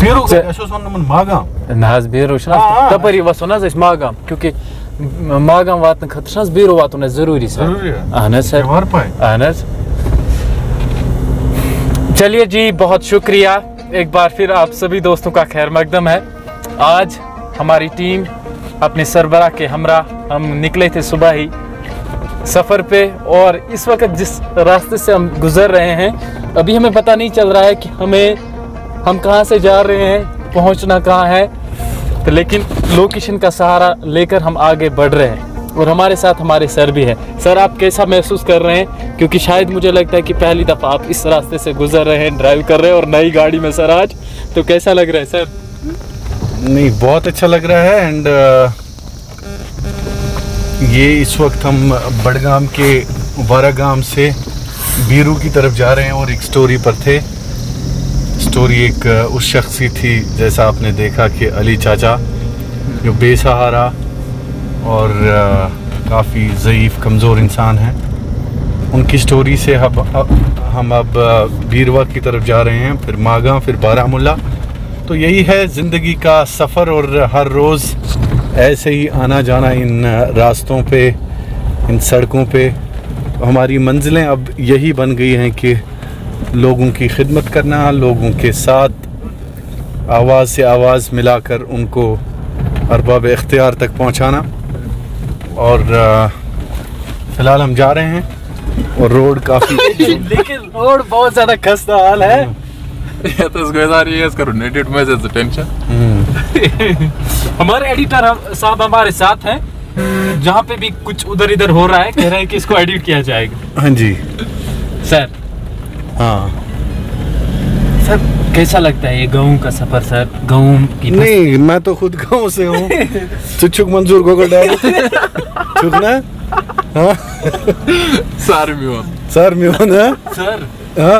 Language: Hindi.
बीरो वन मागाम ना हज बीरो हाँ, तपरी वसो ना अस मागाम क्योंकि मागाम वातन खतर बीरो वातन ज़रूरी सर ज़रूरी है अहन सर त्योहार पाए अहन चलिए जी बहुत शुक्रिया एक बार फिर आप सभी दोस्तों का खैर मकदम है आज हमारी टीम अपने सरबरा के हमरा हम निकले थे सुबह ही सफ़र पे और इस वक्त जिस रास्ते से हम गुजर रहे हैं अभी हमें पता नहीं चल रहा है कि हमें हम कहाँ से जा रहे हैं, पहुँचना कहाँ है तो लेकिन लोकेशन का सहारा लेकर हम आगे बढ़ रहे हैं और हमारे साथ हमारे सर भी हैं। सर आप कैसा महसूस कर रहे हैं? क्योंकि शायद मुझे लगता है कि पहली दफ़ा आप इस रास्ते से गुजर रहे हैं ड्राइव कर रहे हैं और नई गाड़ी में सर आज। तो कैसा लग रहा है सर नहीं, बहुत अच्छा लग रहा है एंड ये इस वक्त हम बड़गाम के वारागाम से बीरू की तरफ़ जा रहे हैं और एक स्टोरी पर थे। स्टोरी एक उस शख्स की थी, जैसा आपने देखा कि अली चाचा, जो बेसहारा और काफ़ी ज़यीफ़, कमज़ोर इंसान हैं। उनकी स्टोरी से हम हम अब बीरवा की तरफ़ जा रहे हैं, फिर मागा, फिर बारामुल्ला। तो यही है ज़िंदगी का सफ़र और हर रोज़ ऐसे ही आना जाना इन रास्तों पे, इन सड़कों पे। हमारी मंजिलें अब यही बन गई हैं कि लोगों की खिदमत करना लोगों के साथ आवाज़ से आवाज़ मिलाकर उनको अरबाब इख्तियार तक पहुंचाना। और फ़िलहाल हम जा रहे हैं और रोड काफ़ी लेकिन रोड बहुत ज़्यादा खस्ता हाल है। तो में से टेंशन हम्म। हमारे एडिटर हम साहब हमारे साथ हैं जहाँ पे भी कुछ उधर इधर हो रहा है कह रहे हैं कि इसको एडिट किया जाएगा। हाँ जी। सर हाँ। सर कैसा लगता है ये गाँव का सफ़र सर? गाँव की नहीं मैं तो खुद गाँव से हूँ। चुचुक मंजूर गोगल डैडी चुक ना? हाँ। सर में सर म्यून है सर। हाँ।